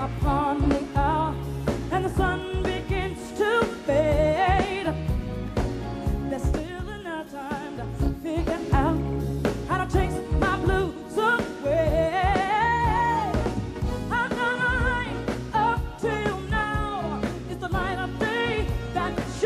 upon the hour, and the sun begins to fade. There's still enough time to figure out how to chase my blues away. How can I up till now? It's the light of day that.